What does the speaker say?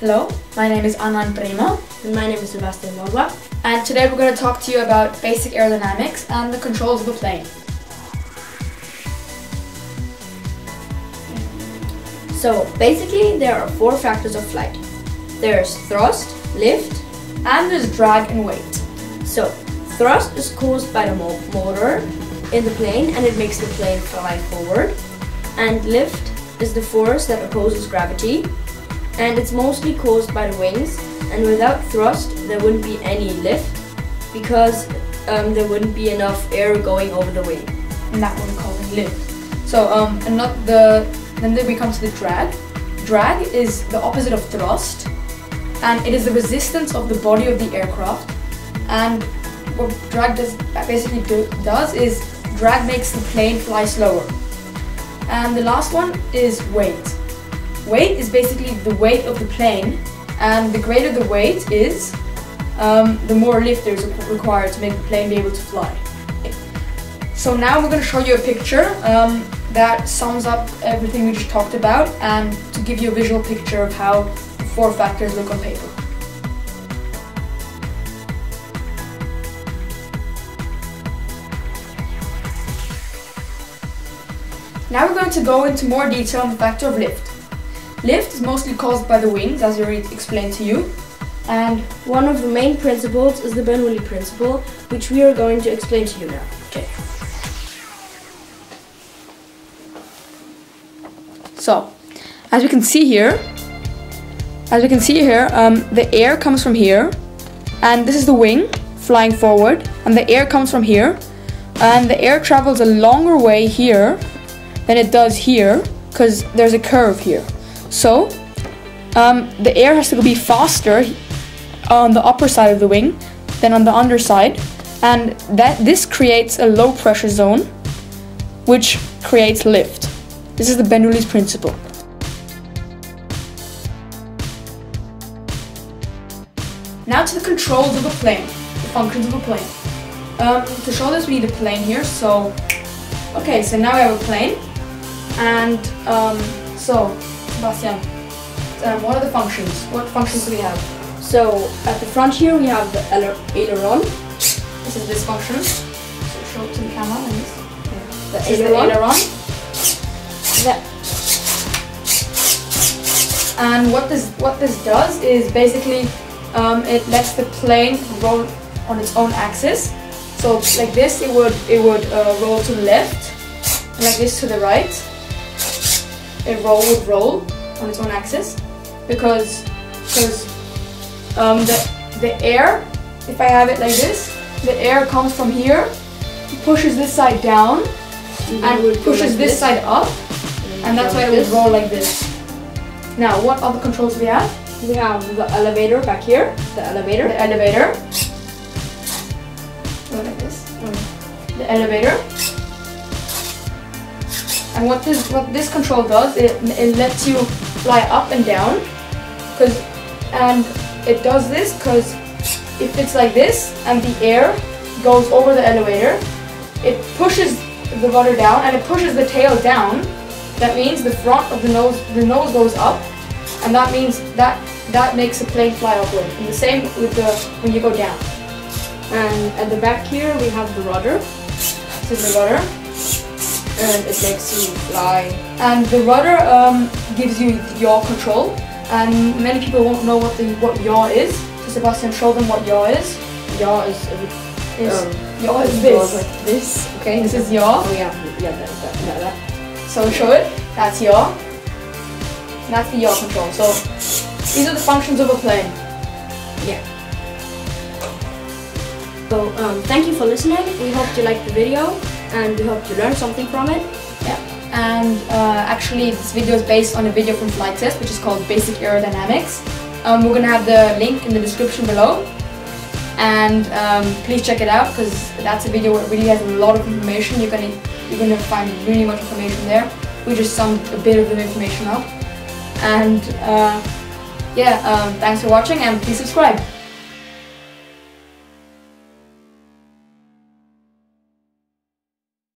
Hello, my name is Anand Prima, And my name is Sebastian Nova. and today we're going to talk to you about basic aerodynamics and the controls of a plane. So basically, there are four factors of flight. There's thrust, lift. And there's drag and weight. So thrust is caused by the motor in the plane, and it makes the plane fly forward. And lift is the force that opposes gravity, and it's mostly caused by the wings. And without thrust, there wouldn't be any lift because um, there wouldn't be enough air going over the wing. and that one calling lift. So um, and not the then we come to the drag. Drag is the opposite of thrust, and it is the resistance of the body of the aircraft. And what drag does basically do, does is drag makes the plane fly slower. And the last one is weight. Weight is basically the weight of the plane, and the greater the weight is, um, the more lift is required to make the plane be able to fly. So now we're going to show you a picture um, that sums up everything we just talked about and to give you a visual picture of how the four factors look on paper. Now we're going to go into more detail on the factor of lift. Lift is mostly caused by the wings, as I already explained to you, and One of the main principles is the Bernoulli principle, which we are going to explain to you now. Okay. So, as we can see here, as we can see here, um, the air comes from here, and this is the wing flying forward, and the air comes from here, and the air travels a longer way here than it does here, because there's a curve here. So, um, the air has to be faster on the upper side of the wing than on the underside, and that this creates a low pressure zone, which creates lift. This is the Bernoulli's principle. Now to the controls of a plane, the functions of a plane. Um, to show this, we need a plane here. So, okay, so now we have a plane, and um, so Sebastian, um, what are the functions? What functions do we have? So at the front here we have the aileron, This is this function. So show it to the camera. The This is the aileron. aileron. And what this what this does is basically um, it lets the plane roll on its own axis. So like this, it would it would uh, roll to the left, like this to the right. It roll would roll on its own axis because because um, the the air, if I have it like this, the air comes from here, pushes this side down, mm-hmm. and would go pushes like this, side up, mm-hmm. and that's why it would this. roll like this. Now, what other controls we have? We have the elevator back here, the elevator. The elevator. Go like this. Mm. The elevator. And what this what this control does, it, it lets you fly up and down, cause and it does this because if it's like this and the air goes over the elevator, it pushes the rudder down and it pushes the tail down. That means the front of the nose the nose goes up, and that means that that makes the plane fly upward. And the same with the when you go down. And at the back here we have the rudder, This is the rudder, and it makes you fly. and the rudder um, gives you yaw control. And many people won't know what the what yaw is. So Sebastian, show them what yaw is. Yaw is, Is um, yaw is this. like this. Okay. This is yaw. Oh yeah, yeah, that, that, that, that. So show it. That's yaw. And that's the yaw control. So these are the functions of a plane. Yeah. So um, thank you for listening. We hope you liked the video, and we hope you learned something from it. Yeah. And uh, actually, this video is based on a video from Flite Test, which is called Basic Aerodynamics. Um, we're gonna have the link in the description below, and um, please check it out because that's a video where it really has a lot of information. You're gonna you're gonna find really much information there. We just summed a bit of the information up, and uh, yeah, um, thanks for watching, and please subscribe.